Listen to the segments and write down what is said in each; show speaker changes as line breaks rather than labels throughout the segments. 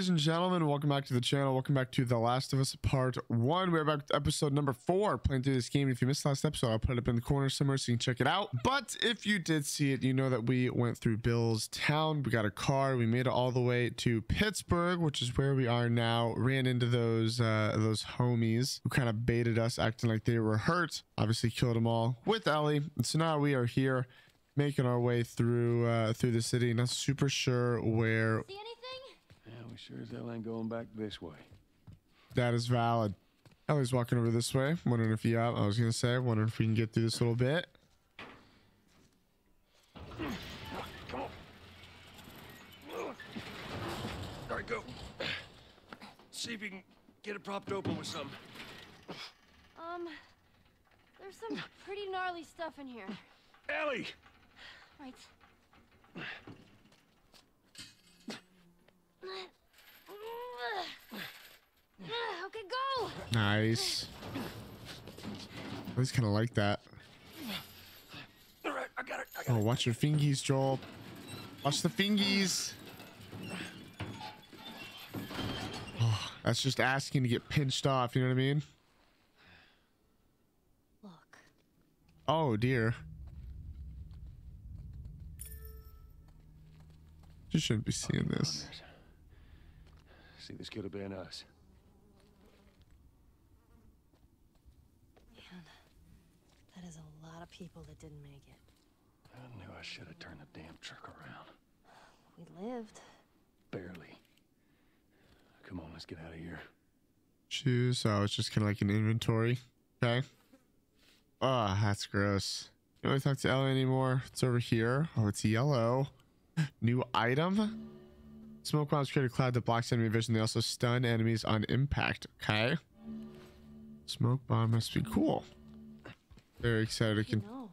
ladies and gentlemen? Welcome back to the channel. Welcome back to The Last of Us Part 1. We're back with episode number 4, playing through this game. If you missed last episode, I'll put it up in the corner somewhere so you can check it out. But if you did see it, you know that we went through Bill's town. We got a car. We made it all the way to Pittsburgh, which is where we are now. Ran into those uh, those homies who kind of baited us, acting like they were hurt. Obviously killed them all with Ellie. And so now we are here making our way through uh, through the city. Not super sure where?
Yeah, we sure as hell ain't going back this way.
That is valid. Ellie's walking over this way. Wondering if you have. I was gonna say, wondering if we can get through this little bit.
Come on. All right, go. See if you can get it propped open with something.
Um, there's some pretty gnarly stuff in here.
Ellie!
Right. Okay, go!
Nice. I just kind of like that.
All right, I got it. I got
Oh, watch your fingies, Joel. Watch the fingies. Oh, that's just asking to get pinched off. You know what I mean?
Look,
Oh dear. You shouldn't be seeing this.
See, this could have been us.
man, that is a lot of people that didn't make it.
I knew I should have turned the damn truck around.
We lived.
Barely. Come on, let's get out of here.
Shoes. Oh, it's just kind of like an inventory. Okay. Oh, that's gross. You don't really talk to Ellie anymore. It's over here. Oh, it's yellow. New item. Smoke bombs create a cloud that blocks enemy vision. They also stun enemies on impact. Okay. Smoke bomb must be cool. Very excited. I
You
can.
know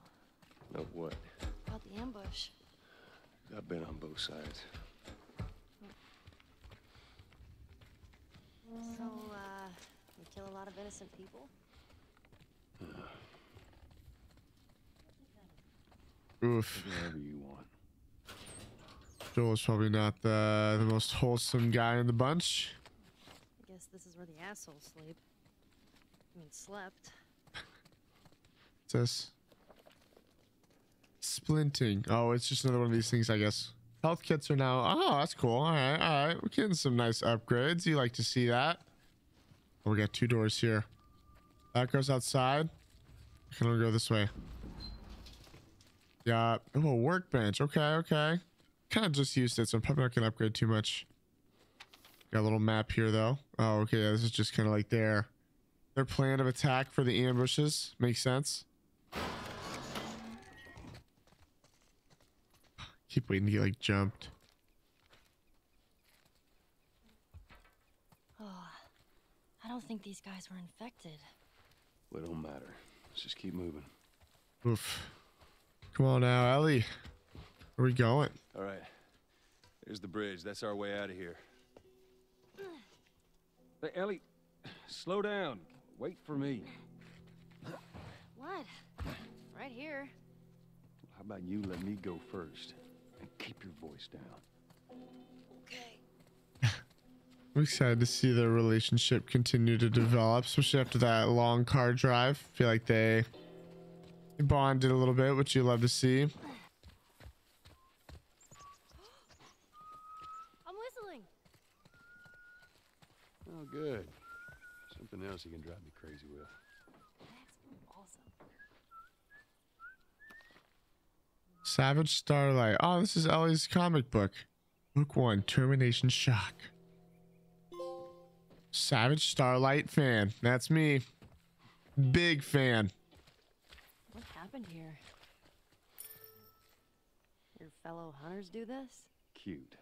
Know what?
about the ambush.
I've been on both sides.
So, uh, you kill a lot of innocent people?
Oof.
Whatever you want.
Joel's probably not the the most wholesome guy in the bunch.
I guess this is where the assholes sleep. I mean, slept.
What's this? Splinting. Oh, it's just another one of these things, I guess. Health kits are now. Oh, that's cool. All right, all right. We're getting some nice upgrades. You like to see that? Oh, we got two doors here. That goes outside. I can only go this way. Yeah. Oh, a workbench. Okay, okay. Kind of just used it, so I'm probably not gonna upgrade too much. Got a little map here, though. Oh, okay. Yeah, this is just kind of like their their plan of attack for the ambushes. Makes sense. Keep waiting to get like jumped.
Oh, I don't think these guys were infected.
Well, it don't matter. Let's just keep moving.
Oof. Come on now, Ellie. Where we going?
All right. There's the bridge. That's our way out of here. Hey, Ellie, slow down. Wait for me.
What? Right here.
How about you let me go first and keep your voice down?
Okay.
I'm excited to see their relationship continue to develop, especially after that long car drive. feel like they bonded a little bit, which you love to see.
I'm whistling.
Oh, good. Something else you can drive me crazy with.
That's awesome.
Savage Starlight. Oh, this is Ellie's comic book. Book one, Termination Shock. Savage Starlight fan. That's me. Big fan.
What happened here? Your fellow hunters do this?
Cute.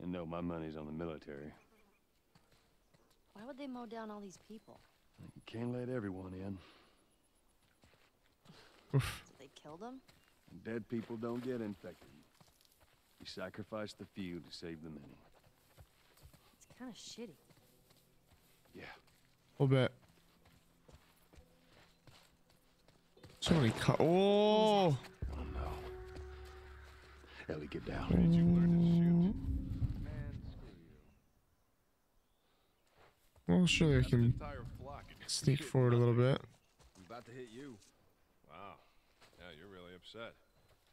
And no, my money's on the military.
Why would they mow down all these people?
You can't let everyone in.
Oof.
Did they kill them?
Dead people don't get infected. You sacrifice the few to save the many.
It's kind of shitty.
Yeah.
A little bit. So many co- Oh!
Oh no. Ellie, get down. Did you learn to shoot? Man, screw you.
Oh, well, surely I can
entire flock of
sneak forward a little bit.
I'm about to hit you. Wow. Yeah, you're really upset.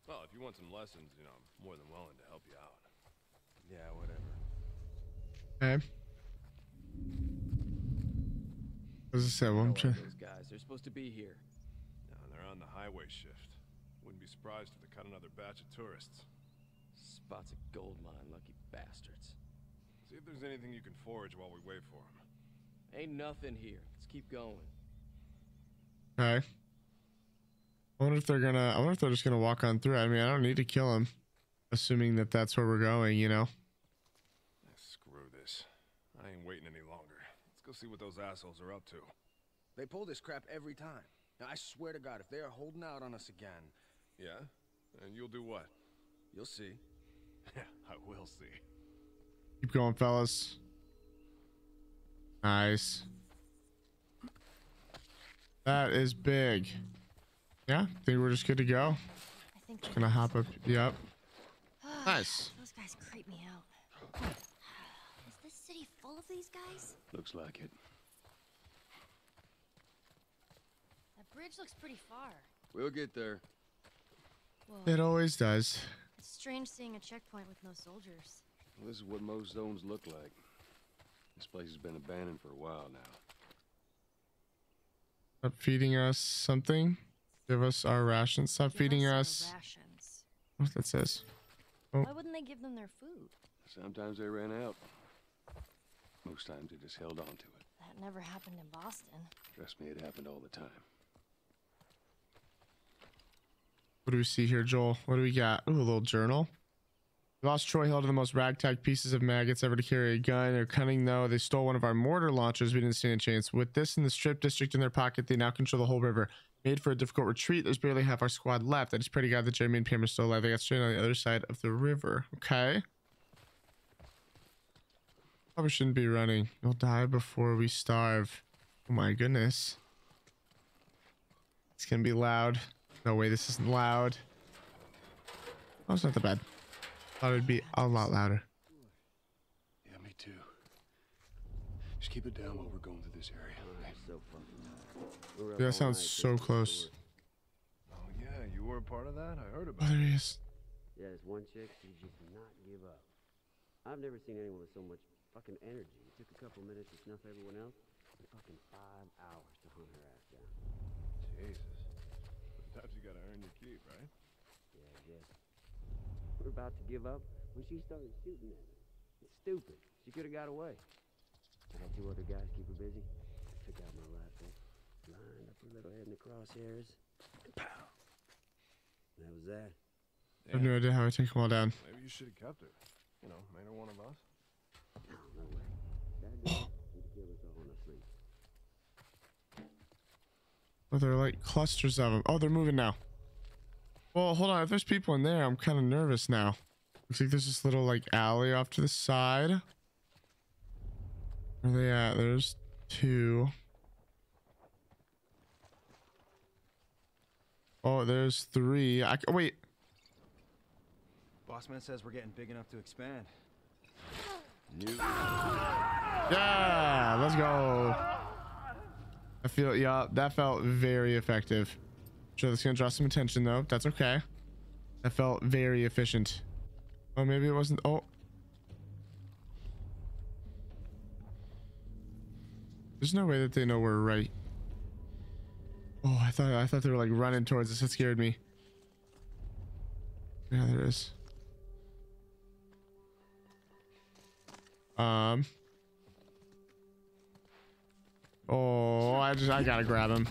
Well, if you want some lessons, you know, I'm more than willing to help you out. Yeah, whatever.
Okay. What does it say? Well, I'm trying.
those guys. They're supposed to be here.
No, they're on the highway shift. Wouldn't be surprised if they cut another batch of tourists.
Spots a gold mine, lucky bastards.
See if there's anything you can forage while we wait for them.
Ain't nothing here. Let's keep going.
Okay. I wonder if they're gonna. I wonder if they're just gonna walk on through. I mean, I don't need to kill him, assuming that that's where we're going. You know.
Ah, Screw this. I ain't waiting any longer. Let's go see what those assholes are up to.
They pull this crap every time. Now, I swear to God, if they are holding out on us again,
Yeah? And you'll do what?
you'll see.
Yeah, I will see.
Keep going, fellas. Nice. That is big. Yeah, I think we're just good to go.
I think
Just gonna hop up. Yep. Oh, nice.
Those guys creep me out. Is this city full of these guys?
Looks like it.
That bridge looks pretty far.
We'll get there.
Whoa.
It always does.
It's strange seeing a checkpoint with no soldiers.
Well, this is what most zones look like. This place has been abandoned for a while now.
Stop feeding us something. Give us our rations. Stop
Give
feeding
our
us.
rations.
What that says? Oh.
Why wouldn't they give them their food?
Sometimes they ran out. Most times they just held on to it.
That never happened in Boston.
Trust me, it happened all the time.
What do we see here, Joel? What do we got? Ooh, a little journal. Lost Troy Hill to the most ragtag pieces of maggots ever to carry a gun. They're cunning, though. They stole one of our mortar launchers. We didn't stand a chance. With this in the strip district in their pocket, they now control the whole river. Made for a difficult retreat. There's barely half our squad left. I just pray to God that Jeremy and Pam are still alive. They got straight on the other side of the river. Okay. Probably shouldn't be running. You'll die before we starve. Oh my goodness. It's gonna be loud. No way, this isn't loud. Oh, it's not that bad. Thought it'd be a lot louder.
Yeah, me too. Just keep it down while we're going through this area. okay?
So fucking tired. We're up
Dude, that sounds so close.
Oh, yeah, you were a part of that? I heard
Oh,
about
there
it.
he is.
Yeah, there's one chick, she just not give up. I've never seen anyone with so much fucking energy. It took a couple minutes to snuff everyone else, and fucking five hours to hunt her ass down.
Jesus. Sometimes you gotta earn your keep, right?
Yeah, I guess. We're about to give up when she started shooting at me. It's stupid. She could have got away. I had two other guys keep her busy. I took out my rifle, lined up her little head in the crosshairs, and pow! That was that.
I have no idea how I take them all down.
Maybe you should have kept her. You know, made her one of us.
No, no way. That girl would kill us all in our sleep.
Oh, they're like clusters of them. Oh, they're moving now. Well, hold on. If there's people in there, I'm kind of nervous now. Looks like there's this little like alley off to the side. Where are they at? There's two. Oh, there's three. I c- wait.
Bossman says we're getting big enough to expand.
Yeah, let's go. I feel yeah, that felt very effective. Sure, that's gonna draw some attention though. That's okay. That felt very efficient. Oh, maybe it wasn't. Oh, there's no way that they know we're right. Oh, I thought I thought they were like running towards us. That scared me. Yeah, there is. Um. Oh, I just I gotta grab him.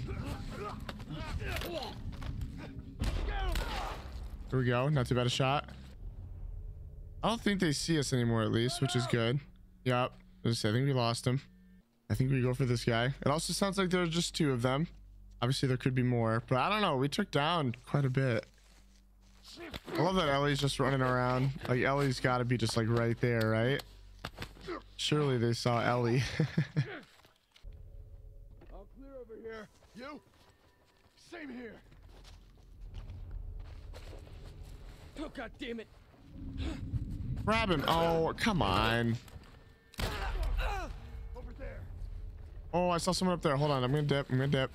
Here we go. Not too bad a shot. I don't think they see us anymore, at least, which is good. Yep. I think we lost him. I think we go for this guy. It also sounds like there's just two of them. Obviously, there could be more, but I don't know. We took down quite a bit. I love that Ellie's just running around. Like Ellie's got to be just like right there, right? Surely they saw Ellie.
All clear over here. You? Same here.
Oh, God damn it.
Grab him. Oh, come on.
Over there.
Oh, I saw someone up there. Hold on. I'm gonna dip. I'm gonna dip.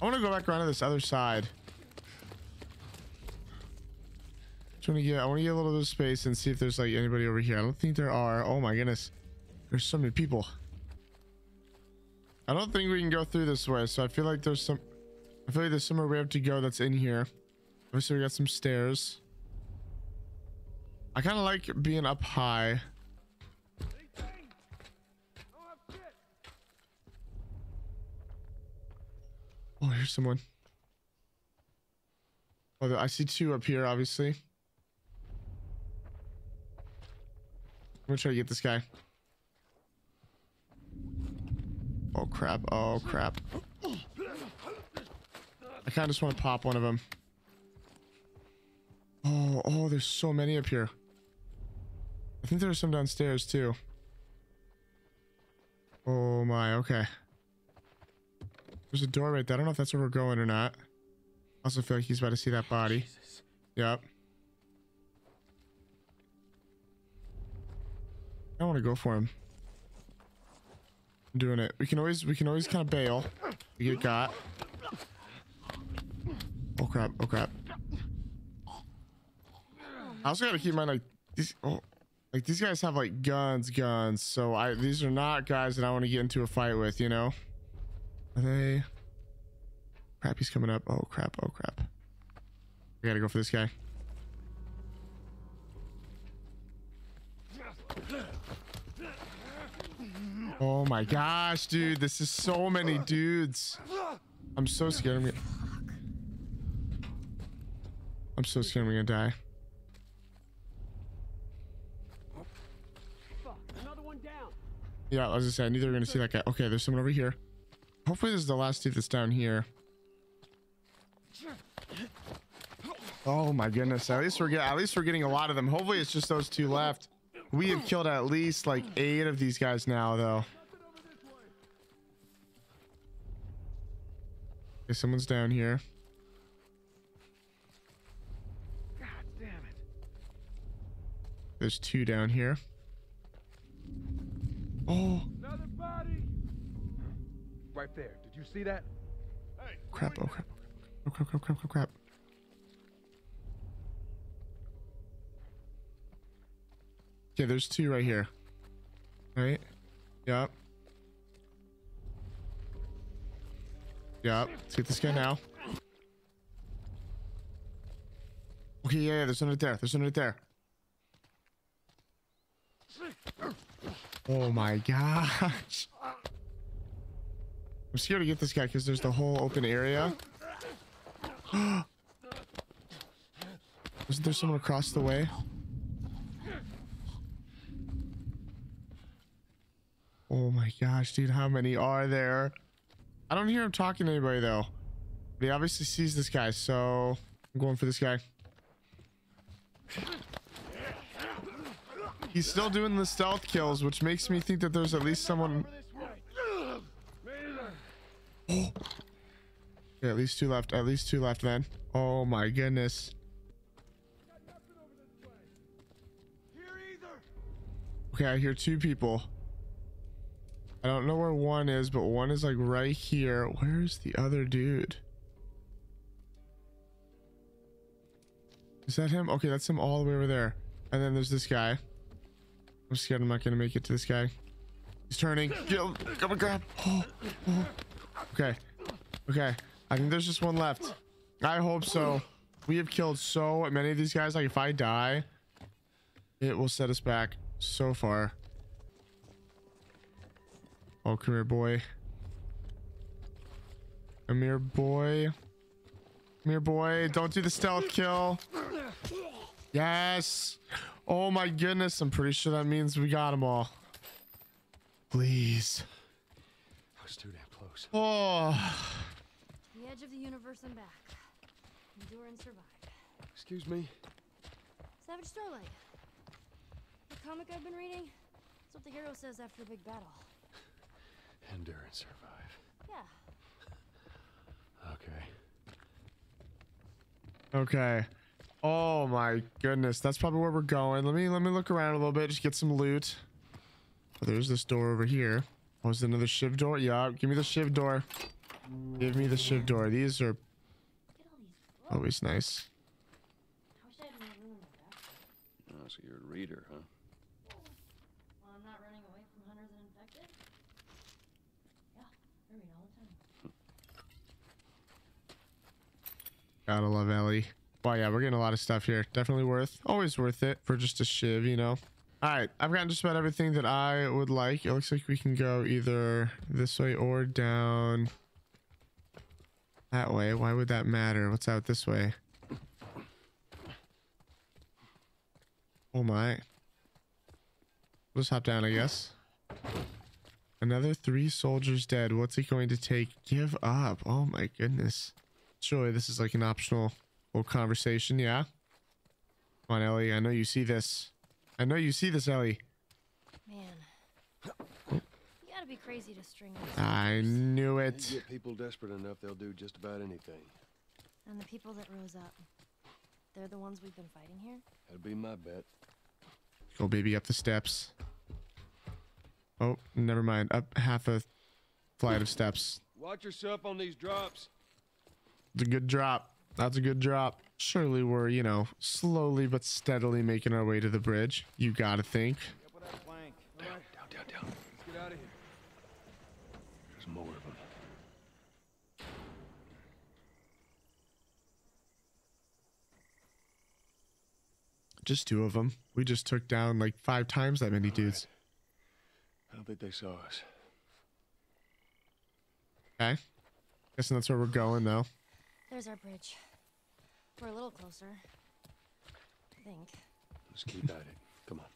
I want to go back around to this other side. Just want to get. I want to get a little bit of space and see if there's like anybody over here. I don't think there are. Oh my goodness, there's so many people. I don't think we can go through this way, so I feel like there's some. I feel like there's somewhere we have to go that's in here. Obviously, we got some stairs. I kind of like being up high. Oh, here's someone. Oh, I see two up here, obviously. I'm gonna try to get this guy. Oh crap! Oh crap! I kind of just want to pop one of them. Oh, oh, there's so many up here. I think there's some downstairs too. Oh my, okay. There's a door right there. I don't know if that's where we're going or not. Also feel like he's about to see that body. Yep. I want to go for him. I'm doing it. We can always we can always kind of bail. We get got. Oh crap! Oh crap! I also gotta keep in mind like these. Oh, like these guys have like guns, guns. So I these are not guys that I want to get into a fight with. You know. Are they? Crap! He's coming up. Oh crap! Oh crap! I gotta go for this guy. Oh my gosh, dude. This is so many dudes. I'm so scared. I'm gonna, I'm so scared I'm gonna die.
Another one down.
Yeah, I was I knew they were gonna see that guy. Okay, there's someone over here. Hopefully this is the last dude that's down here. Oh my goodness. At least we're getting at least we're getting a lot of them. Hopefully it's just those two left. We have killed at least like eight of these guys now though. Okay, someone's down here.
God damn it.
There's two down here. Oh
Another body.
Right there. Did you see that?
Hey.
crap, oh crap. Oh crap, crap, crap, crap, crap. Okay, there's two right here. Right? Yep. Yep. Let's get this guy now. Okay, yeah, yeah, there's one right there. There's one right there. Oh my gosh. I'm scared to get this guy because there's the whole open area. Wasn't there someone across the way? Oh my gosh, dude, how many are there? I don't hear him talking to anybody though. But he obviously sees this guy, so I'm going for this guy. He's still doing the stealth kills, which makes me think that there's at least someone. At least two left. At least two left then. Oh my goodness. Okay, I hear two people. I don't know where one is, but one is like right here. Where's the other dude? Is that him? Okay, that's him all the way over there. And then there's this guy. I'm scared I'm not gonna make it to this guy. He's turning. Him. Come and grab. Oh, oh. Okay. Okay. I think there's just one left. I hope so. We have killed so many of these guys. Like if I die, it will set us back so far. Oh, come here, boy. Come here, boy. Come here, boy. Don't do the stealth kill. Yes. Oh my goodness. I'm pretty sure that means we got them all. Please.
I was too damn close.
Oh.
The edge of the universe and back. Endure and survive.
Excuse me.
Savage Starlight. The comic I've been reading. That's what the hero says after a big battle.
Endure and survive.
Yeah.
Okay.
Okay. Oh my goodness. That's probably where we're going. Let me let me look around a little bit. Just get some loot. Oh, there's this door over here. Oh, is it another shiv door? Yeah, give me the shiv door. Give me the shiv door. These are
Look at all these books.
always nice.
I wish I had more room in my backpack.
Oh, so you're a reader, huh?
Well, I'm not running away from hunters and infected. Yeah, I read all the time.
Gotta love Ellie. Well, yeah, we're getting a lot of stuff here. Definitely worth, always worth it for just a shiv, you know. All right, I've gotten just about everything that I would like. It looks like we can go either this way or down that way. Why would that matter? What's out this way? Oh my. We'll just hop down, I guess. Another three soldiers dead. What's it going to take? Give up. Oh my goodness. Surely this is like an optional little conversation, yeah? Come on, Ellie. I know you see this. I know you see this, Ellie.
Man, oh. you gotta be crazy to string these
I
soldiers.
knew
You
it.
get people desperate enough, they'll do just about anything.
And the people that rose up, they're the ones we've been fighting here.
That'd be my bet.
Go, baby, up the steps. Oh, never mind. Up half a flight of steps.
Watch yourself on these drops.
It's a good drop. That's a good drop. Surely we're, you know, slowly but steadily making our way to the bridge. You gotta think.
Up with that plank.
Down, down, down, down.
Let's get out of here.
There's more of them.
Just two of them. We just took down like five times that many dudes.
I don't think they saw us.
Okay. Guessing that's where we're going, though.
There's our bridge. We're a little closer. I think.
Let's keep at it. Come on.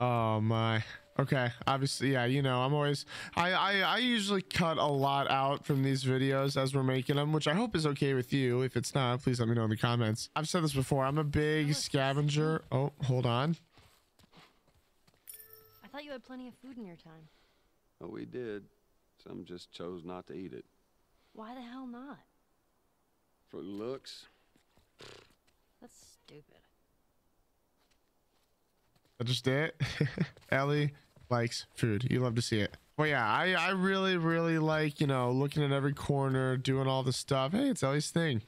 Oh my. Okay. Obviously, yeah. You know, I'm always. I I I usually cut a lot out from these videos as we're making them, which I hope is okay with you. If it's not, please let me know in the comments. I've said this before. I'm a big oh, scavenger. Oh, hold on.
I thought you had plenty of food in your time.
Oh, we did. Some just chose not to eat it.
Why the hell not?
For looks,
That's stupid.
That's just it. Ellie likes food. You love to see it. Well, yeah, I, I really, really like, you know, looking at every corner, doing all the stuff. Hey, it's Ellie's thing.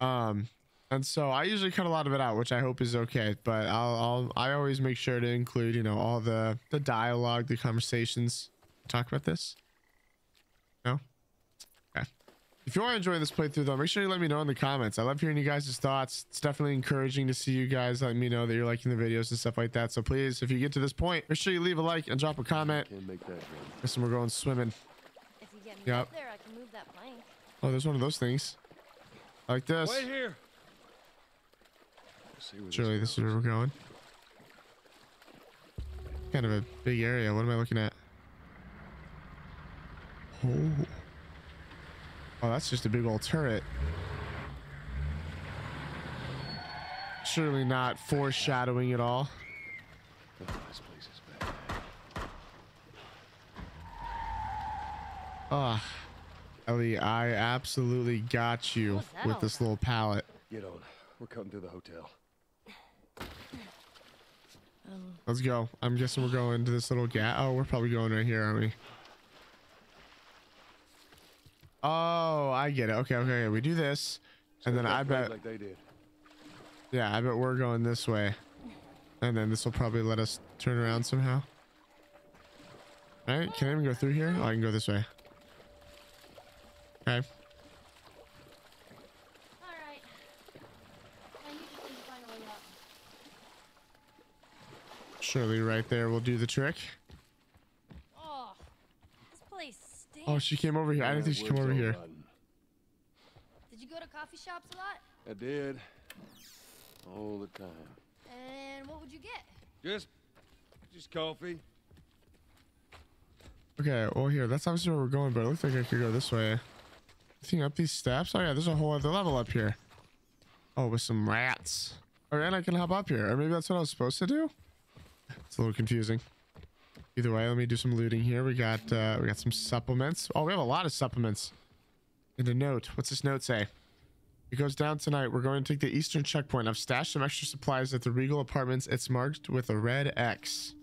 Um, and so I usually cut a lot of it out, which I hope is okay. But I'll, I'll I always make sure to include, you know, all the the dialogue, the conversations. Talk about this. No. Okay. If you are enjoying this playthrough, though, make sure you let me know in the comments. I love hearing you guys' thoughts. It's definitely encouraging to see you guys letting me know that you're liking the videos and stuff like that. So please, if you get to this point, make sure you leave a like and drop a comment.
Can't make that run.
Listen, we're going swimming.
If you get me
Yep.
up there, I can move that plank.
Oh, there's one of those things. Like this.
Wait here. Let's see where
Surely this is where we're going. Kind of a big area. What am I looking at? Oh. Oh, that's just a big old turret. Surely not foreshadowing at all.
Oh, this place is bad.
Ah, Ellie, I absolutely got you with this little pallet.
Get on. We're cutting through the hotel.
Um,
Let's go. I'm guessing we're going to this little gap. Oh, we're probably going right here, aren't we? Oh, I get it. Okay, okay, okay. We do this, and then I bet,
Like they did.
yeah, I bet we're going this way, and then this will probably let us turn around somehow. All right, can I even go through here? Oh, I can go this way. Okay.
all right. I need to find a way up.
Surely right there will do the trick.
Oh, this place stinks.
Oh, she came over here. I didn't think she came
works
over here.
rotten.
Did you go to coffee shops a lot?
I did. All the time.
And what would you get?
Just, just coffee.
Okay, well here, that's obviously where we're going, but it looks like I could go this way. I think up these steps. Oh yeah, there's a whole other level up here. Oh, with some rats. Oh, and I can hop up here. Or maybe that's what I was supposed to do? It's a little confusing. Either way, let me do some looting here. We got uh we got some supplements. Oh, we have a lot of supplements. And a note. What's this note say? It goes down tonight. We're going to take the eastern checkpoint. I've stashed some extra supplies at the Regal Apartments. It's marked with a red X.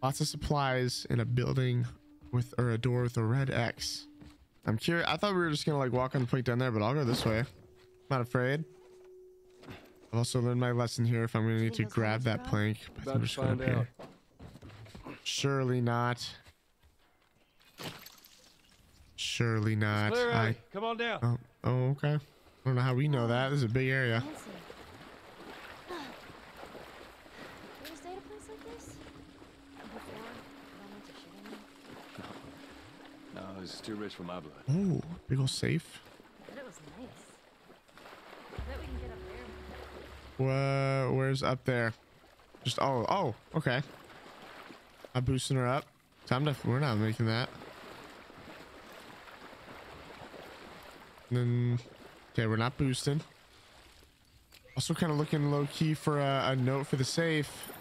Lots of supplies in a building with or a door with a red X. I'm curious. I thought we were just gonna like walk on the plank down there, but I'll go this way. Not afraid. I've also learned my lesson here. If I'm gonna need to grab that plank, I think I'm just going up
find out.
here. Surely not. Surely not.
Clear,
I,
Come on down.
oh, oh, okay. I don't know how we know that. This is a big area.
Fancy. You ever stay at a place like this? Before? Run into shit in it?
No, this is too rich for my blood.
Oh, big ol' safe.
Bet it was nice. Bet we can get up there.
Wha where's up there? Just oh oh okay. I'm boosting her up. Time to we're not making that. And then okay, we're not boosting. Also kind of looking low key for a, a note for the safe.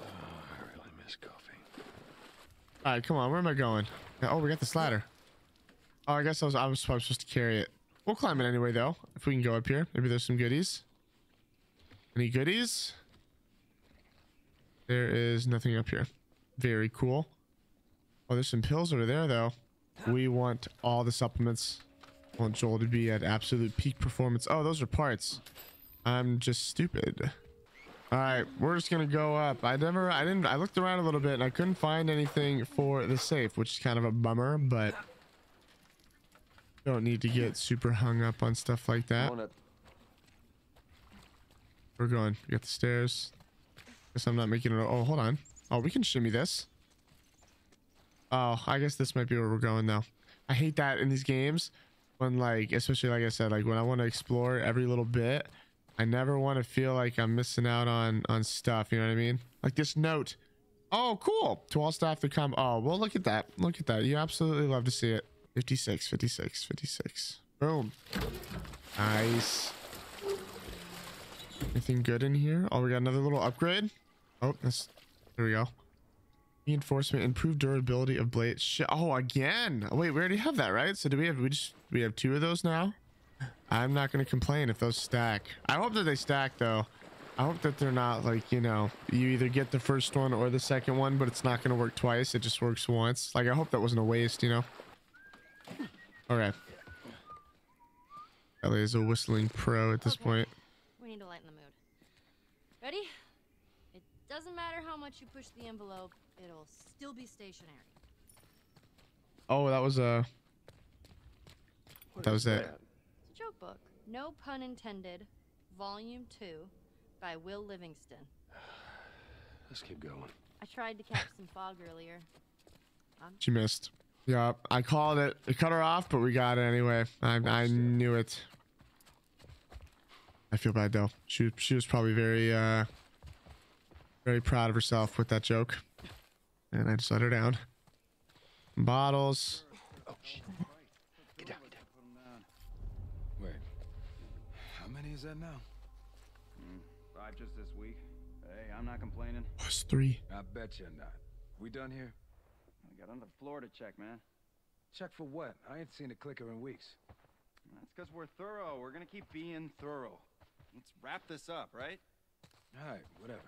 Ah, I really miss coffee.
All right, come on. Where am I going? Oh, we got this ladder. Oh, I guess I was I was supposed to carry it. We'll climb it anyway, though. If we can go up here, maybe there's some goodies. Any goodies? There is nothing up here. Very cool. Oh, there's some pills over there, though. We want all the supplements. I want Joel to be at absolute peak performance. Oh, those are parts. I'm just stupid. All right, we're just gonna go up. I never, I didn't, I looked around a little bit and I couldn't find anything for the safe, which is kind of a bummer, but don't need to get super hung up on stuff like that. We're going. We got the stairs. Guess I'm not making it. Oh, hold on. Oh, we can shimmy this. Oh, I guess this might be where we're going though. I hate that in these games when like, especially like I said, like when I want to explore every little bit, I never want to feel like I'm missing out on on stuff. You know what I mean? Like this note. Oh, cool. To all staff to come. Oh, well, look at that. Look at that. You absolutely love to see it. 56, 56, 56. Boom. Nice. Anything good in here? Oh, we got another little upgrade. Oh, this. There we go. Reinforcement, improved durability of blades. Shit. Oh, again. Oh, wait, we already have that, right? So do we have? We just we have two of those now. I'm not gonna complain if those stack. I hope that they stack though. I hope that they're not like you know you either get the first one or the second one, but it's not gonna work twice. It just works once. Like I hope that wasn't a waste, you know. Okay. Ellie is a whistling pro at this
Okay.
point.
We need to lighten the mood. Ready? It doesn't matter how much you push the envelope, it'll still be stationary.
Oh, that was a.
what
That
is
was it.
that?
It's a joke book. No pun intended. Volume 2 by Will Livingston.
Let's keep going.
I tried to catch some fog earlier.
She missed. Yeah, I called it. It cut her off, but we got it anyway. I, I knew it. I feel bad though. She she was probably very uh very proud of herself with that joke, and I just let her down. Bottles.
Get down, get down.
Wait. How many is that now?
Hmm, five just this week. Hey, I'm not complaining.
Plus three.
I bet you're not. We done here?
I got on the floor to check, man.
Check for what? I ain't seen a clicker in weeks.
That's because we're thorough. We're gonna keep being thorough. Let's wrap this up, right?
All right, whatever.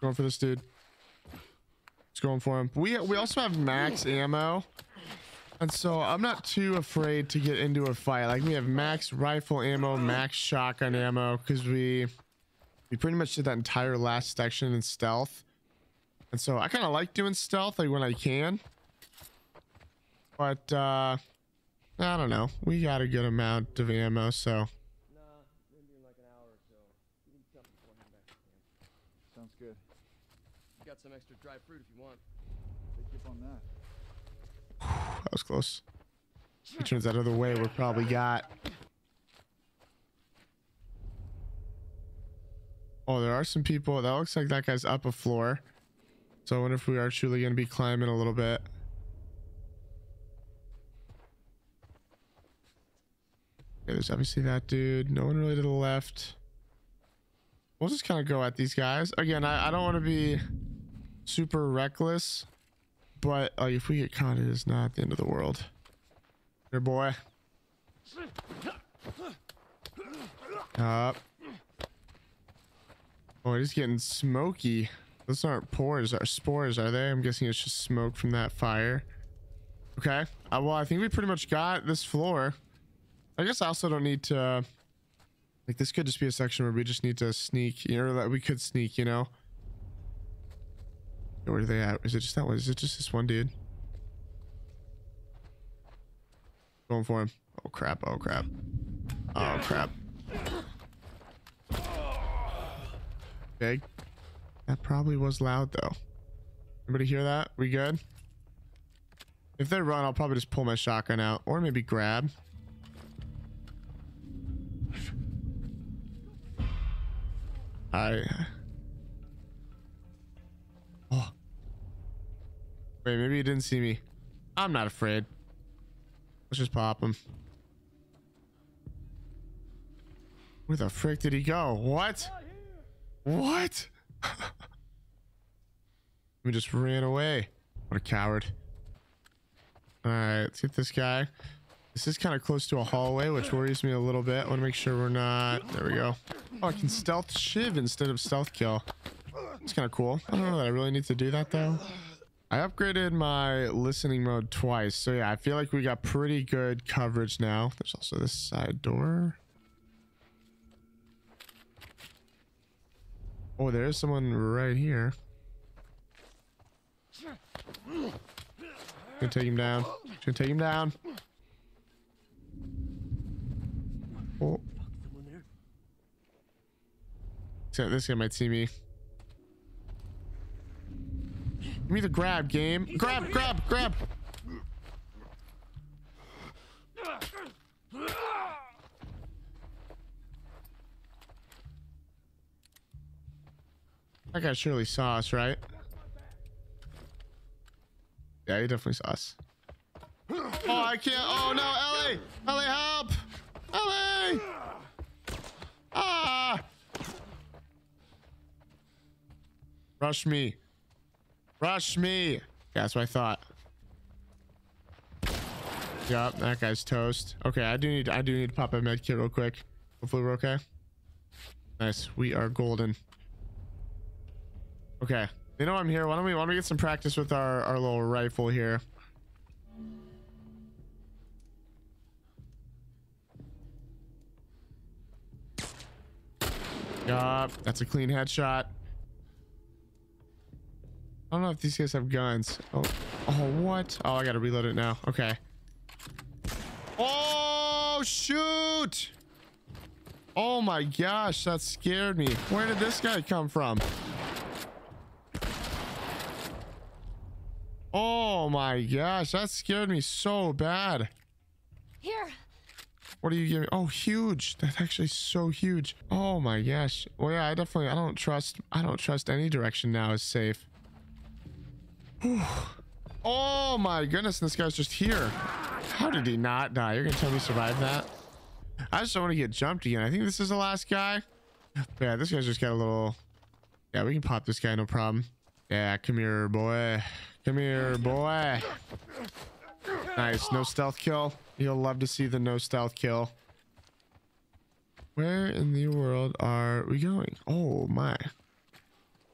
Going for this dude. It's going for him. We we also have max ammo. And so I'm not too afraid to get into a fight. Like we have max rifle ammo, max shotgun ammo, because we we pretty much did that entire last section in stealth. And so I kind of like doing stealth like when I can. But uh I don't know. We got a good amount of ammo, so
Sounds good.
Got some dry fruit if you want.
Take tip on that.
that was close. It turns out of the way, we're probably got. Oh, there are some people. That looks like that guy's up a floor. So I wonder if we are truly going to be climbing a little bit. Okay, there's obviously that dude. No one really to the left. We'll just kind of go at these guys. Again, I, I don't want to be super reckless. But like, if we get caught, it is not the end of the world. Here, boy. Up. Oh, it is getting smoky. Those aren't pores are spores, are they? I'm guessing it's just smoke from that fire. Okay. Uh, well, I think we pretty much got this floor. I guess I also don't need to... Like, this could just be a section where we just need to sneak, you know, that we could sneak, you know? Where are they at? Is it just that one? Is it just this one dude? Going for him. Oh, crap. Oh, crap. Oh, crap. Big. That probably was loud, though. Anybody hear that? We good? If they run, I'll probably just pull my shotgun out. Or maybe grab. I... Wait, maybe he didn't see me. I'm not afraid. Let's just pop him. Where the frick did he go? What? What? we just ran away. What a coward. Alright, let's get this guy. This is kind of close to a hallway, which worries me a little bit. I want to make sure we're not... There we go. Oh, I can stealth shiv instead of stealth kill. It's kind of cool. I don't know that I really need to do that, though. I upgraded my listening mode twice. So, yeah, I feel like we got pretty good coverage now. There's also this side door. Oh, there's someone right here. Gonna take him down. Gonna take him down. Oh. So this guy might see me. Give me the grab game. Grab, grab, grab. That guy surely saw us, right? Yeah, he definitely saw us. Oh, I can't. Oh no, Ellie! Ellie, help! Ellie! Ah! Rush me. Rush me. That's what I thought. Yup, that guy's toast. Okay, I do need I do need to pop a med kit real quick. Hopefully we're okay. Nice. We are golden. Okay. You know I'm here. Why don't we why don't we get some practice with our, our little rifle here? Yup, that's a clean headshot. I don't know if these guys have guns. Oh, oh, what? Oh, I gotta reload it now. Okay. Oh, shoot! Oh my gosh, that scared me. Where did this guy come from? Oh my gosh, that scared me so bad.
Here.
What are you giving? Oh, huge. That's actually so huge. Oh my gosh. Well, yeah, I definitely, I don't trust, I don't trust any direction now is safe. Oh my goodness, this guy's just here. How did he not die? You're gonna tell me survived that? I just don't want to get jumped again. I think this is the last guy. Yeah, this guy's just got a little... Yeah, we can pop this guy, no problem. Yeah, come here, boy. Come here, boy. Nice, no stealth kill. You'll love to see the no stealth kill. Where in the world are we going? Oh my.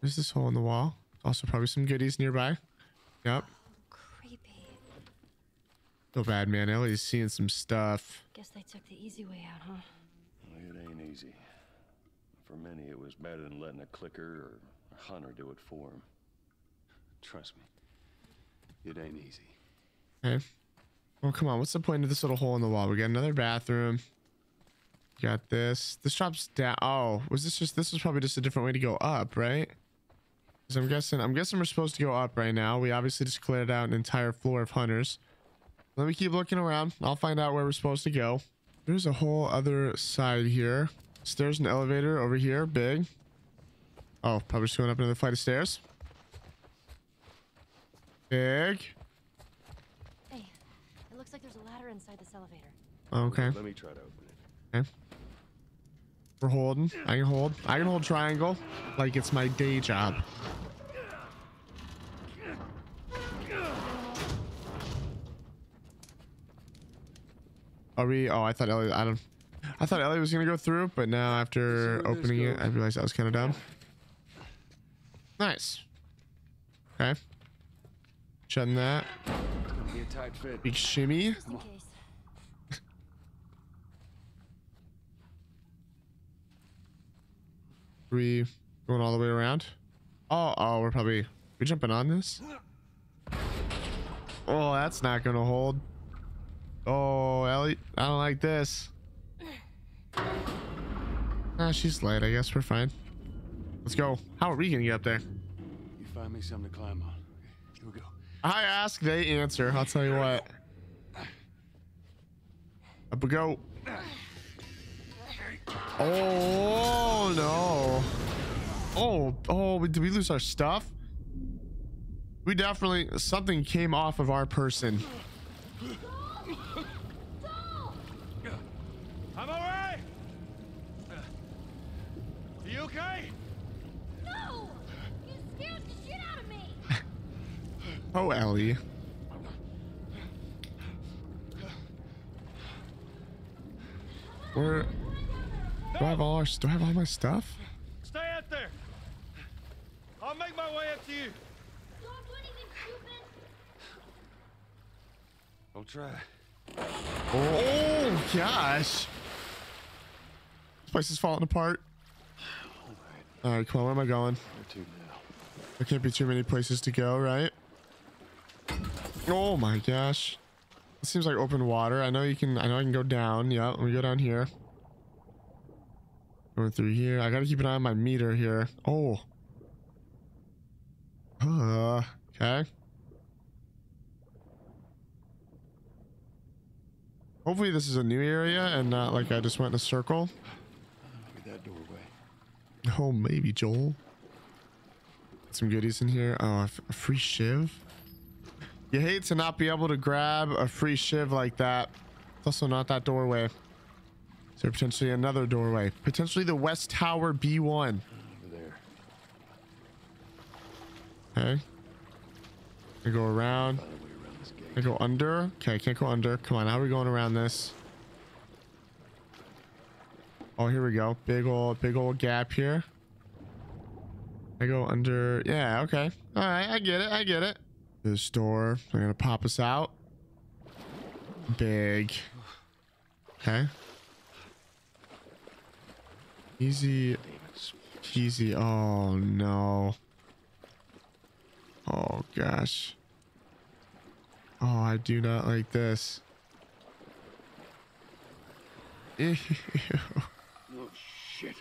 There's this hole in the wall. Also probably some goodies nearby. Yep.
Creepy.
So bad, man. Ellie's seeing some stuff.
Guess they took the easy way out, huh?
It ain't easy. For many, it was better than letting a clicker or a hunter do it for them. Trust me, it ain't easy.
Okay. Well, come on. What's the point of this little hole in the wall? We got another bathroom. Got this. This drops down. Oh, was this just? This was probably just a different way to go up, right? Because I'm guessing. I'm guessing we're supposed to go up right now. We obviously just cleared out an entire floor of hunters. Let me keep looking around. I'll find out where we're supposed to go. There's a whole other side here. Stairs and elevator over here. Big. Oh, probably just going up another flight of stairs. Big.
Hey, it looks like there's a ladder inside this elevator.
Okay.
Let me try to open it.
We're holding. I can hold. I can hold triangle like it's my day job. Are we? Oh, I thought Ellie. I don't. I thought Ellie was gonna go through, but now after opening it. I realized I was kind of dumb. Nice. Okay. Shutting that.
It's gonna be a tight fit.
Big shimmy.
Just in case.
We going all the way around? Oh, oh, we're probably we jumping on this. Oh, that's not gonna hold. Oh, Ellie, I don't like this. Ah, she's light. I guess we're fine. Let's go. How are we gonna get up there?
You find me something to climb on. Okay, here we go.
I ask, they answer. I'll tell you what. Up we go. Oh no. Oh, oh, did we lose our stuff? We definitely something came off of our person.
I'm alright! You okay?
No! You scared the shit out of me!
Oh, Ellie. Where do I have all our do I have all my stuff?
Stay out there! I'll make my way up to you.
Don't do anything stupid!
I'll try.
Oh gosh. This place is falling apart. All right, come on. Where am I going?
Where to now?
There can't be too many places to go, right? Oh my gosh. It seems like open water. I know you can. I know I can go down. Yeah, let me go down here. Going through here. I gotta keep an eye on my meter here. Oh. Uh. Okay. Hopefully this is a new area and not like I just went in a circle.
That doorway.
Oh, maybe Joel. Some goodies in here. Oh, a free shiv. You hate to not be able to grab a free shiv like that. It's also not that doorway. Is there potentially another doorway? Potentially the West Tower B1.
Over there.
Okay. I go around.
Find a way around.
I go under. Okay, I can't go under. Come on, how are we going around this? Oh, here we go. Big old, big old gap here. I go under. Yeah, okay. All right, I get it. I get it. This door. They're gonna pop us out. Big. Okay. Easy. Easy. Oh no. Oh gosh. Oh, I do not like this. Ew.
Oh shit.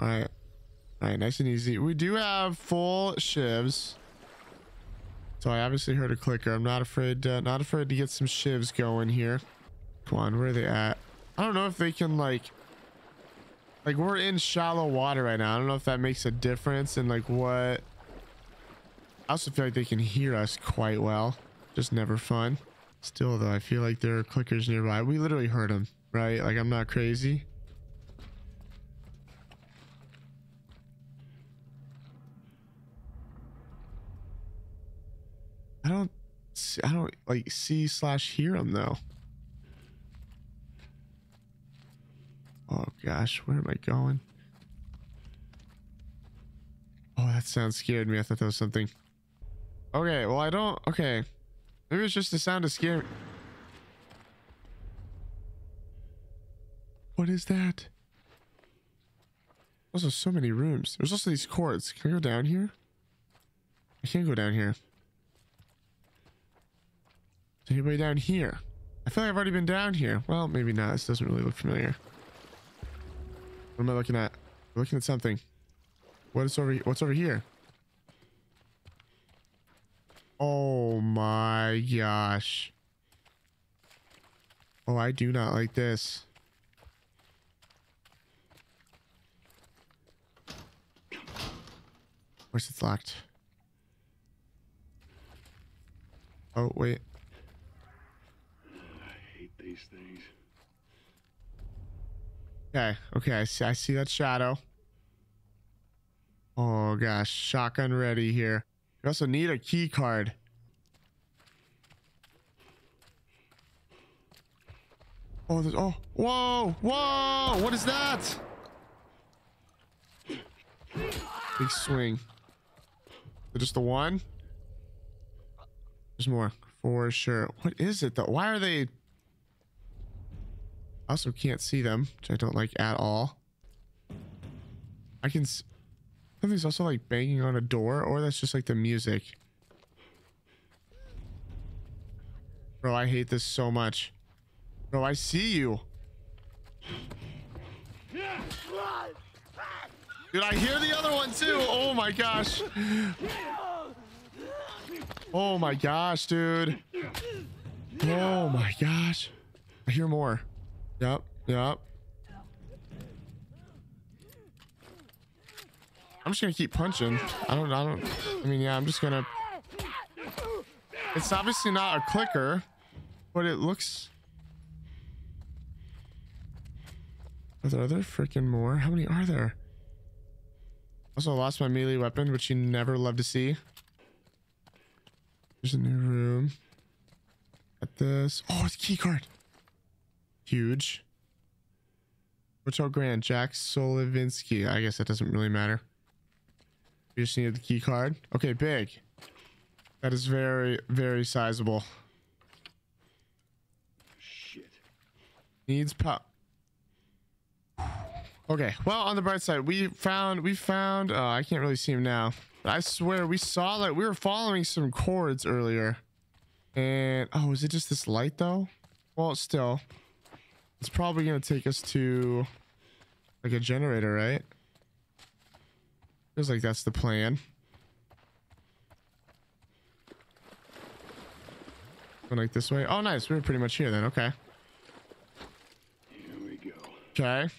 All right. All right, nice and easy. We do have full shivs. So I obviously heard a clicker. I'm not afraid uh, not afraid to get some shivs going here. Come on, where are they at? I don't know if they can like like we're in shallow water right now. I don't know if that makes a difference in like what I also feel like they can hear us quite well. Just never fun. Still though, I feel like there are clickers nearby. We literally heard them, right? Like I'm not crazy. I don't I don't like see slash hear them though. Oh gosh, where am I going? Oh, that sound scared me. I thought that was something. Okay, well I don't okay. Maybe it's just the sound of scare. What is that? Also, so many rooms. There's also these cords. Can I go down here? I can't go down here. Is anybody down here? I feel like I've already been down here. Well, maybe not. This doesn't really look familiar. What am I looking at? I'm looking at something. What is over? What's over here? Oh my gosh. Oh, I do not like this. Where's it's locked? Oh, wait.
I hate these things.
Okay, okay, I see, I see that shadow. Oh gosh, shotgun ready here. We also need a key card. Oh, there's, oh, whoa, whoa, what is that? Big swing. Just the one? There's more. For sure. What is it though? Why are they... Also can't see them, which I don't like at all. I can... Something's also like banging on a door, or that's just like the music. Bro, I hate this so much. Bro, I see you. Dude, I hear the other one too. Oh my gosh. Oh my gosh, dude. Oh my gosh. I hear more. Yep, yep. I'm just gonna keep punching. I don't, I don't, I mean, yeah, I'm just gonna. It's obviously not a clicker, but it looks. Are there other freaking more? How many are there? Also lost my melee weapon, which you never love to see. There's a new room. At this. Oh, it's a key card. Huge. Hotel Grand, Jack Solovinsky. I guess that doesn't really matter. We just needed the key card. Okay, big. That is very, very sizable.
Shit.
Needs pop. Okay, well, on the bright side, we found, we found, uh, I can't really see him now. I swear, we saw that we were following some cords earlier. And, oh, is it just this light though? Well, still. It's probably going to take us to, like, a generator, right? Feels like that's the plan. Going like this way. Oh, nice. We were pretty much here then. Okay.
Here we go.
Okay.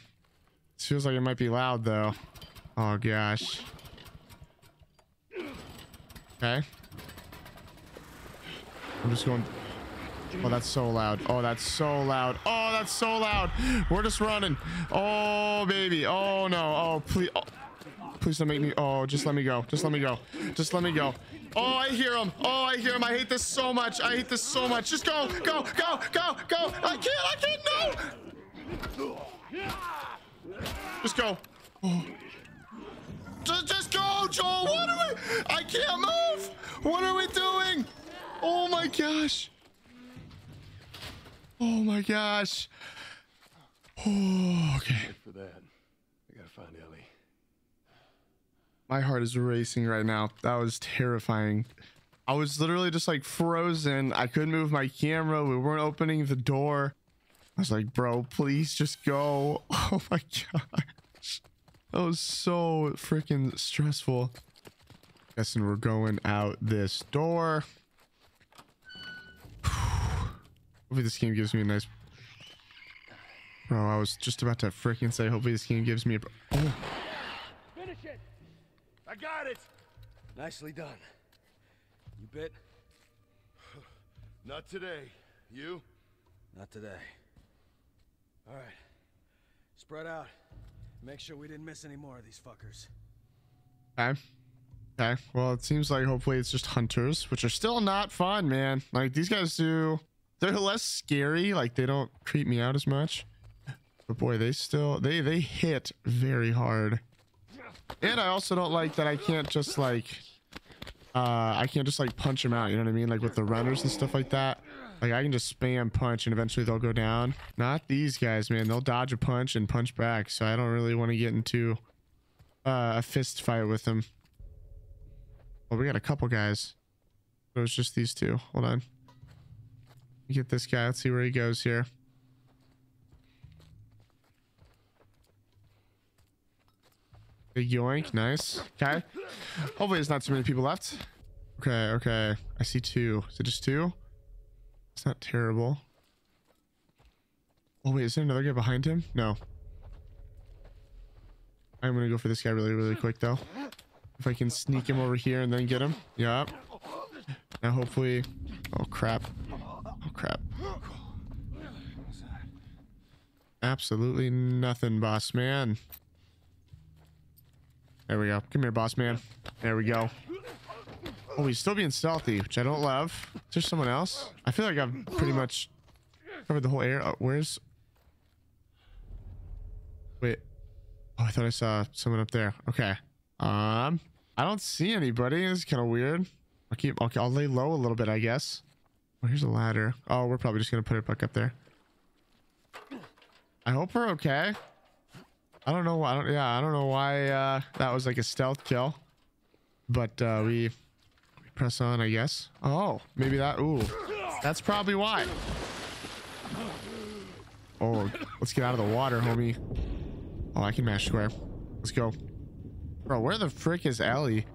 This feels like it might be loud though. Oh gosh. Okay. I'm just going. Oh, that's so loud. Oh, that's so loud. Oh, that's so loud. We're just running. Oh, baby. Oh no. Oh, please. Oh. Please don't make me. Oh, just let me go. Just let me go. Just let me go. Oh, I hear him. Oh, I hear him. I hate this so much. I hate this so much. Just go, go, go, go, go. I can't. I can't. No. Just go. Oh. Just, just go, Joel. What are we? I can't move. What are we doing? Oh my gosh. Oh my gosh. Oh, okay.
Wait for that. I gotta find Ellie.
My heart is racing right now. That was terrifying. I was literally just like frozen. I couldn't move my camera. We weren't opening the door. I was like, bro, please just go. Oh my gosh. That was so freaking stressful. Guessing we're going out this door. Hopefully this game gives me a nice... Bro, I was just about to freaking say, hopefully this game gives me a... Oh.
Finish it! I got it! Nicely done. You bit?
Not today. You?
Not today. All right. Spread out. Make sure we didn't miss any more of these fuckers.
Okay. Okay. Well, it seems like hopefully it's just hunters, which are still not fun, man. Like these guys do. They're less scary. Like they don't creep me out as much. But boy, they still they they hit very hard. And I also don't like that I can't just like uh I can't just like punch them out, you know what I mean? Like with the runners and stuff like that. Like I can just spam punch and eventually they'll go down. Not these guys, man. They'll dodge a punch and punch back. So I don't really want to get into uh, a fist fight with them. Well, we got a couple guys. It was just these two. Hold on. Get this guy. Let's see where he goes here. Big yoink. Nice. Okay. Hopefully there's not too many people left. Okay, okay. I see two. Is it just two? It's not terrible. Oh, wait. Is there another guy behind him? No. I'm gonna go for this guy really, really quick, though. If I can sneak him over here and then get him. Yep. Now hopefully... Oh, crap. Oh, crap. Absolutely nothing, boss man. There we go. Come here, boss man. There we go. Oh, he's still being stealthy, which I don't love. Is there someone else? I feel like I've pretty much covered the whole area. Oh, where's... Wait. Oh, I thought I saw someone up there. Okay. Um, I don't see anybody. It's kind of weird. I'll keep. Okay, I'll lay low a little bit, I guess. Oh, here's a ladder. Oh, we're probably just gonna put it back up there. I hope we're okay. I don't know. I don't. Yeah, I don't know why uh, that was like a stealth kill, but uh, we, we press on, I guess. Oh, maybe that. Ooh, that's probably why. Oh, let's get out of the water, homie. Oh, I can mash square. Let's go. Bro, where the frick is Ellie?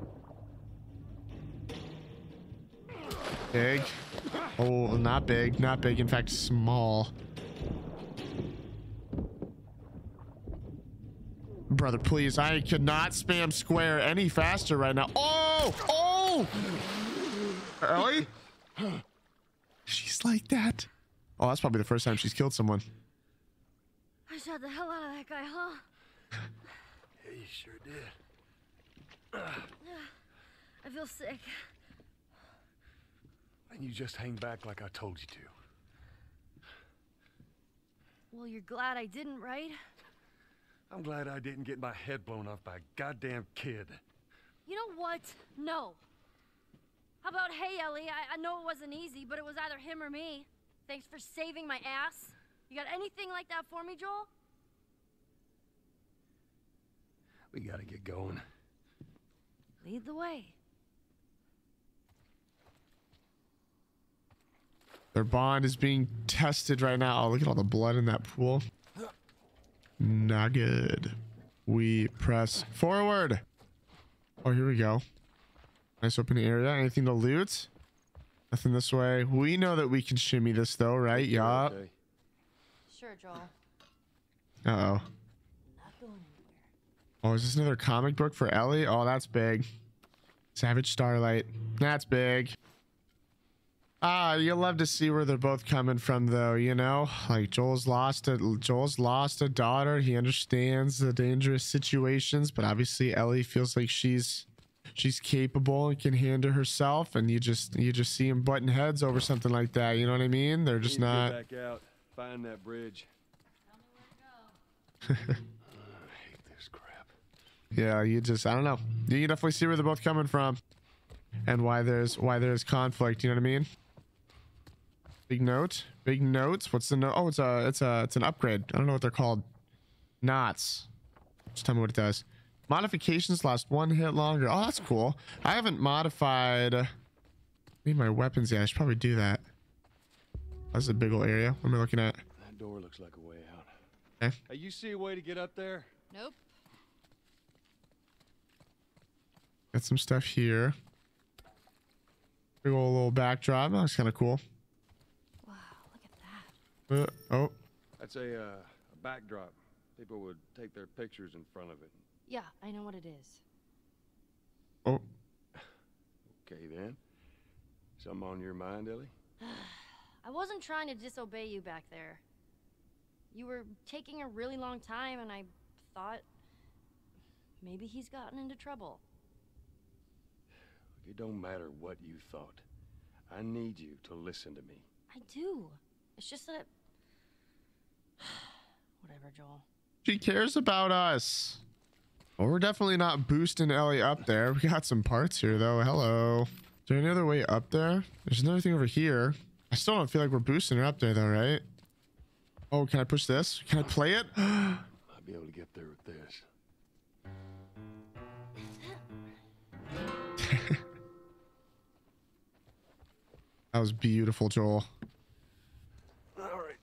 Big. Oh, not big. Not big. In fact, small. Brother, please. I could not spam square any faster right now. Oh! Oh! Ellie? She's like that. Oh, that's probably the first time she's killed someone.
I shot the hell out of that guy, huh?
Yeah, you sure did.
I feel sick.
And you just hang back like I told you to.
Well, you're glad I didn't, right?
I'm glad I didn't get my head blown off by a goddamn kid.
You know what? No. How about, hey, Ellie, I, I know it wasn't easy, but it was either him or me. Thanks for saving my ass. You got anything like that for me, Joel?
We gotta get going.
Lead the way.
Their bond is being tested right now. Oh, look at all the blood in that pool. Not good. We press forward. Oh, here we go. Nice open area. Anything to loot? Nothing this way. We know that we can shimmy this though, right? Yup.
Okay.
Sure, Joel.
Uh oh.
Not going anywhere.
Oh, is this another comic book for Ellie? Oh, that's big. Savage Starlight. That's big. Ah, you love to see where they're both coming from, though. You know, like Joel's lost a Joel's lost a daughter. He understands the dangerous situations, but obviously Ellie feels like she's she's capable and can handle herself. And you just you just see him butting heads over something like that. You know what I mean? They're just
Need
not.
Get back out. Find that bridge.
Tell me where to go.
I hate this crap.
Yeah, you just I don't know. You can definitely see where they're both coming from, and why there's why there's conflict. You know what I mean? Big note. Big notes. What's the note? Oh, it's a it's a it's an upgrade. I don't know what they're called. Knots. Just tell me what it does. Modifications last one hit longer. Oh, that's cool. I haven't modified any of my weapons yet. I should probably do that. That's a big old area. What am I looking at?
That door looks like a way out.
Okay.
Hey, you see a way to get up there?
Nope.
Got some stuff here. Big old little backdrop. That's kind of cool.
Wow, look at that.
Uh, oh,
That's a, uh, a backdrop. People would take their pictures in front of it.
Yeah, I know what it is.
oh.
Okay, then. Something on your mind, Ellie?
I wasn't trying to disobey you back there. You were taking a really long time, and I thought maybe he's gotten into trouble.
It don't matter what you thought. I need you to listen to me.
I do. It's just that. Whatever, Joel.
She cares about us. Well, we're definitely not boosting Ellie up there. We got some parts here, though. Hello. Is there any other way up there? There's another thing over here. I still don't feel like we're boosting her up there, though, right? Oh, can I push this? Can I play it?
I'll be able to get there with this.
that was beautiful, Joel.
All right.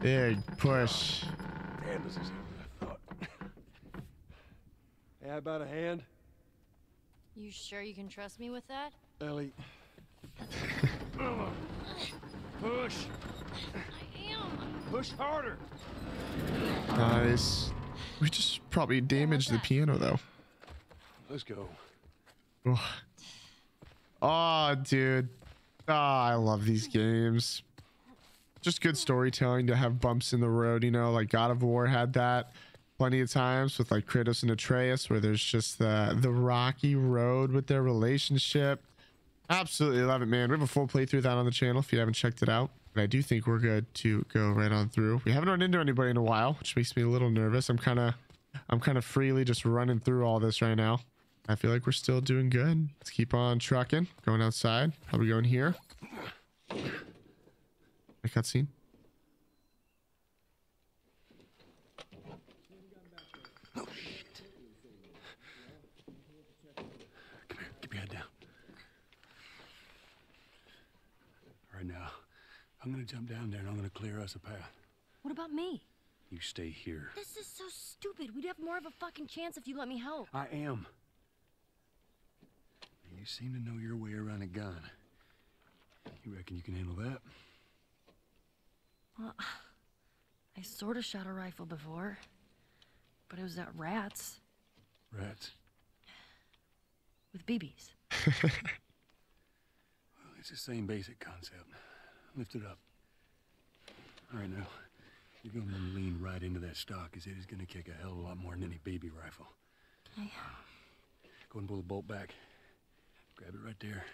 Big push.
Damn, this is heavier than I thought. hey, how about a hand?
You sure you can trust me with that?
Ellie. Push!
I am.
Push harder!
Nice. We just probably damaged the piano, though.
Let's go.
Oh, oh dude. Oh, I love these games. Just good storytelling to have bumps in the road, you know, like God of War had that plenty of times with like Kratos and Atreus, where there's just the the rocky road with their relationship. Absolutely love it, man. We have a full playthrough of that on the channel if you haven't checked it out. But I do think we're good to go right on through. We haven't run into anybody in a while, which makes me a little nervous. I'm kind of I'm kind of freely just running through all this right now. I feel like we're still doing good. Let's keep on trucking. Going outside. Probably going here. A cutscene.
Oh, Come here. Keep your head down. Right now, I'm gonna jump down there and I'm gonna clear us a path.
What about me?
You stay here.
This is so stupid. We'd have more of a fucking chance if you let me help.
I am. You seem to know your way around a gun. You reckon you can handle that?
Well, I sort of shot a rifle before, but it was at rats
Rats.
with BBs.
Well, it's the same basic concept. Lift it up. All right, now. You're gonna lean right into that stock, as it is gonna kick a hell of a lot more than any baby rifle.
Okay.
Go and pull the bolt back. Grab it right there.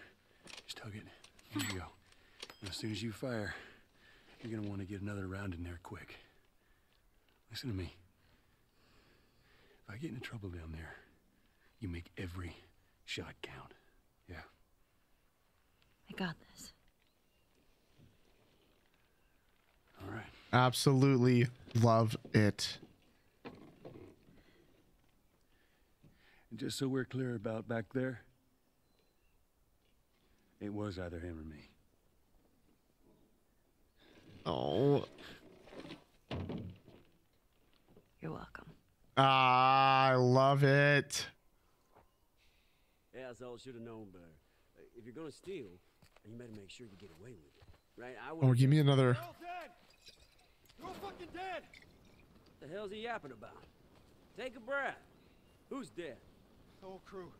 Just tug it. Here you go. And as soon as you fire, you're gonna want to get another round in there quick. Listen to me. If I get into trouble down there, you make every shot count. Yeah.
I got this.
All right.
Absolutely love it.
And just so we're clear about back there, it was either him or me.
Oh.
You're welcome.
Ah, I love it.
Yeah, that's all I should have known better. Uh, If you're gonna steal, you better make sure you get away with it, right? I
Oh, give me another.
They're all dead! They're all fucking dead!
What the hell's he yapping about? Take a breath. Who's dead?
The whole crew.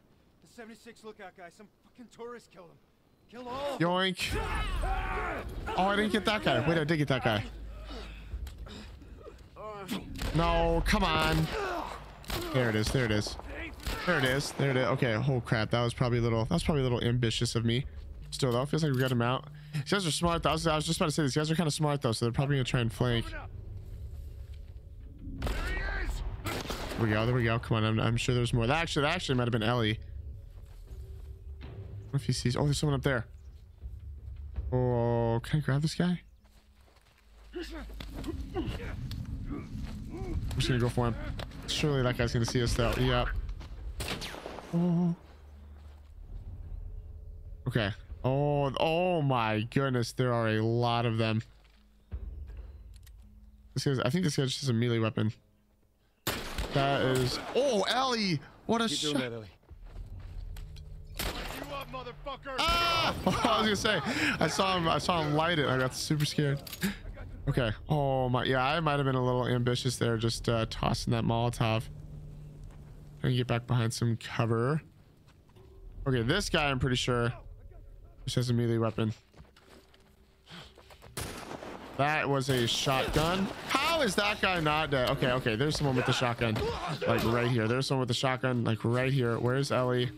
The 76 lookout guy. Some fucking tourist killed him.
Yoink. Oh, I didn't get that guy. Wait, I did get that guy. No, come on. There it is. There it is. There it is. There it is. Okay. Oh crap. That was probably a little. That was probably a little ambitious of me. Still though, feels like we got him out. These guys are smart. Though. I was, I was just about to say these guys are kind of smart though, so they're probably gonna try and flank. There we go. There we go. Come on. I'm, I'm sure there's more. That actually, that actually might have been Ellie. What if he sees? Oh, there's someone up there. Oh, can I grab this guy? I'm just gonna go for him. Surely that guy's gonna see us though. Yep. Oh. Okay. Oh, oh my goodness, there are a lot of them. This guy's, I think this guy's just has a melee weapon. That is. Oh, Ellie! What a shot!
Ellie.
Motherfucker!
Ah! I was gonna say, I saw him. I saw him light it. I got super scared. Okay. Oh my. Yeah, I might have been a little ambitious there, just uh, tossing that Molotov. Trying to get back behind some cover. Okay, this guy, I'm pretty sure, just has a melee weapon. That was a shotgun. How is that guy not dead? Okay, okay. There's someone with the shotgun, like right here. There's someone with the shotgun, like right here. Where's Ellie?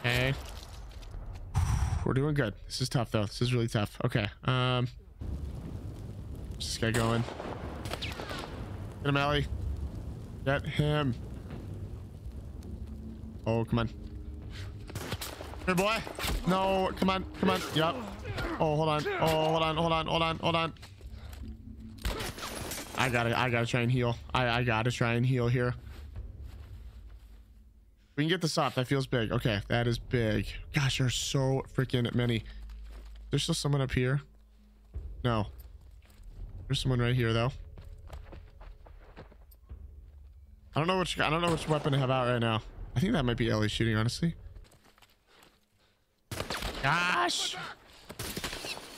Okay. We're doing good. This is tough though. This is really tough. Okay. Um. This guy going? Get him, Ellie. Get him. Oh, come on. Here, boy. No, come on. Come on. Yep. Oh, hold on. Oh, hold on. Hold on. Hold on. Hold on. I gotta. I gotta try and heal. I. I gotta try and heal here. We can get this off. That feels big. Okay, that is big. Gosh, there's so freaking many. There's still someone up here. No. There's someone right here though. I don't know which I don't know which weapon to have out right now. I think that might be Ellie shooting, honestly. Gosh!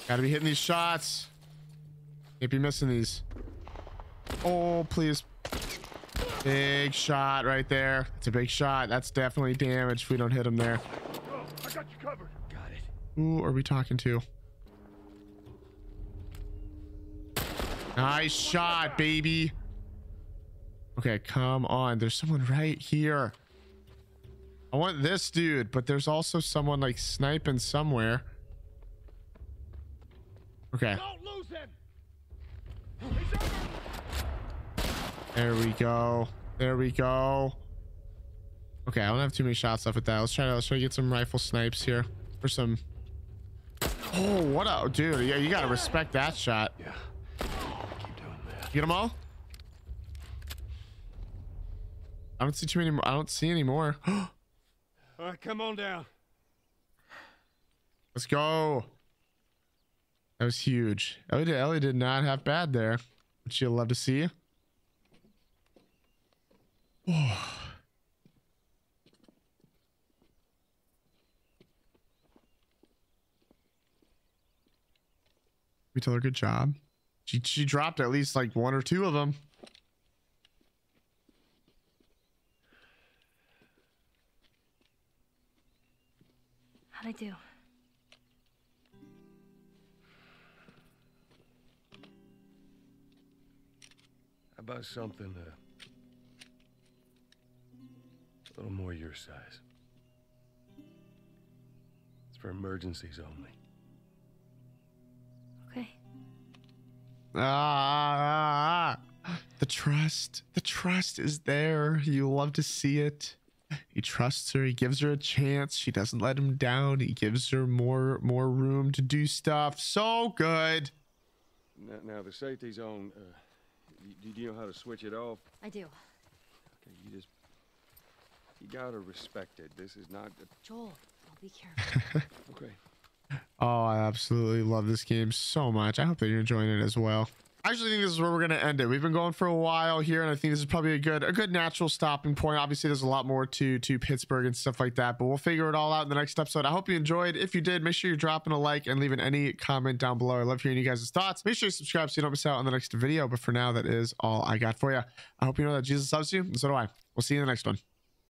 Gotta be hitting these shots. Can't be missing these. Oh, please. Big shot right there. It's a big shot. That's definitely damage if we don't hit him there.
Oh, I got you covered.
Got it.
Who are we talking to? Nice shot, baby. Okay, come on. There's someone right here. I want this dude, but there's also someone like sniping somewhere. Okay.
Don't lose him.
There we go. There we go. Okay, I don't have too many shots left with that. Let's try to let's try to get some rifle snipes here for some. Oh, what a dude! Yeah, you gotta respect that shot.
Yeah. Keep doing that.
Get them all? I don't see too many. More. I don't see any more.
All right, come on down.
Let's go. That was huge. Ellie did, Ellie did not have bad there. Which you'll love to see. We tell her good job. She she dropped at least like one or two of them.
How'd I do?
How about something uh, a little more your size? It's for emergencies only.
Okay.
Ah, the trust. The trust is there. You love to see it. He trusts her. He gives her a chance. She doesn't let him down. He gives her more more room to do stuff. So good.
Now, now the safety zone. Uh, y- do you know how to switch it off?
I do.
Okay, you just you gotta respect it. This is not good.
Joel, I'll be careful.
okay.
Oh, I absolutely love this game so much. I hope that you're enjoying it as well. I actually think this is where we're gonna end it. We've been going for a while here, and I think this is probably a good a good natural stopping point. Obviously, there's a lot more to to Pittsburgh and stuff like that, but we'll figure it all out in the next episode. I hope you enjoyed. If you did, make sure you're dropping a like and leaving any comment down below. I love hearing you guys' thoughts. Make sure you subscribe so you don't miss out on the next video. But for now, that is all I got for you. I hope you know that Jesus loves you, and so do I. We'll see you in the next one.